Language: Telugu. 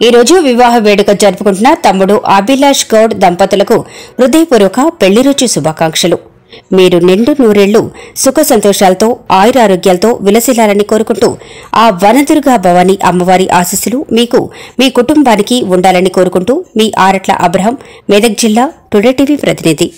ఈరోజు వివాహ వేడుక జరుపుకుంటున్న తమ్ముడు అభిలాష్ గౌడ్ దంపతులకు హృదయపూర్వక పెళ్ళి శుభాకాంక్షలు. మీరు నిండు నూరేళ్ళు సుఖ సంతోషాలతో ఆయురారోగ్యాలతో విలసిల్లాలని కోరుకుంటూ ఆ వనదుర్గా భవాని అమ్మవారి ఆశీస్సులు మీకు మీ కుటుంబానికి ఉండాలని కోరుకుంటూ మీ ఆరట్ల అబ్రహం మెదక్ జిల్లా టుడే టీవీ ప్రతినిధి.